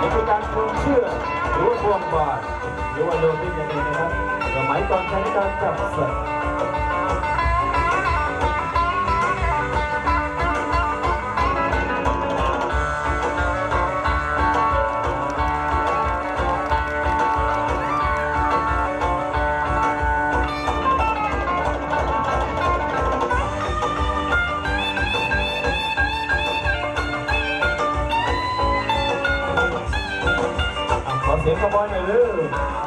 นี่คือการควงเชื่อหรือว่าควงบาดหรือว่าโลบินยังนเงนะครับสมัยก่อนใช้ในการจับสัตว์ Come on, you lose.